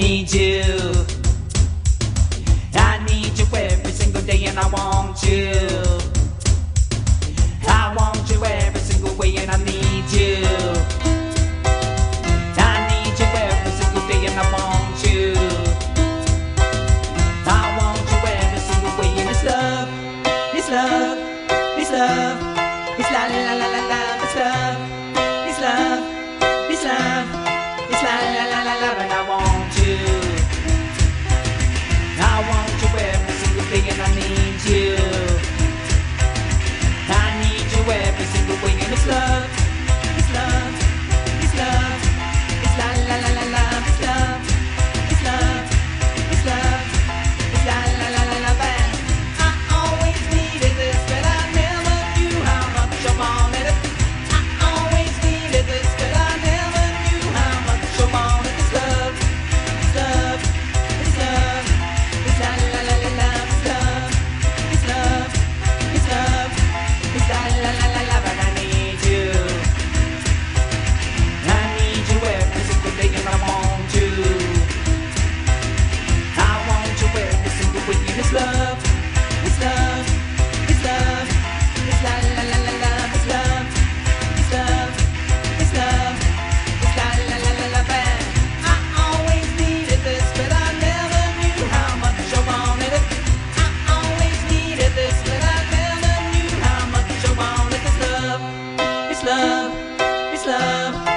need you. I need you every single day and I want you. I want you every single way and I need you. I need you every single day and I want you. I want you every single way and it's love, it's love, it's love, it's la la la la la. love, it's love.